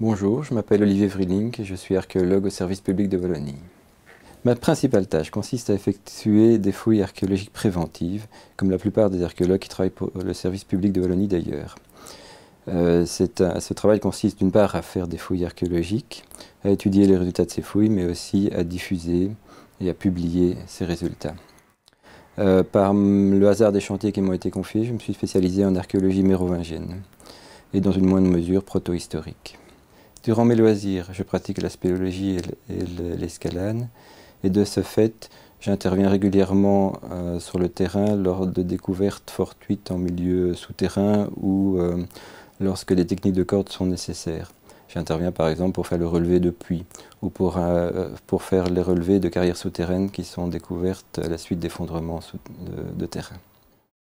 Bonjour, je m'appelle Olivier Vrillink et je suis archéologue au service public de Wallonie. Ma principale tâche consiste à effectuer des fouilles archéologiques préventives, comme la plupart des archéologues qui travaillent pour le service public de Wallonie d'ailleurs. Euh, ce travail consiste d'une part à faire des fouilles archéologiques, à étudier les résultats de ces fouilles, mais aussi à diffuser et à publier ces résultats. Euh, par le hasard des chantiers qui m'ont été confiés, je me suis spécialisé en archéologie mérovingienne et dans une moindre mesure proto-historique. Durant mes loisirs, je pratique la spéléologie et l'escalade, et de ce fait, j'interviens régulièrement euh, sur le terrain lors de découvertes fortuites en milieu souterrain ou euh, lorsque des techniques de corde sont nécessaires. J'interviens par exemple pour faire le relevé de puits ou pour, euh, pour faire les relevés de carrières souterraines qui sont découvertes à la suite d'effondrements de terrain.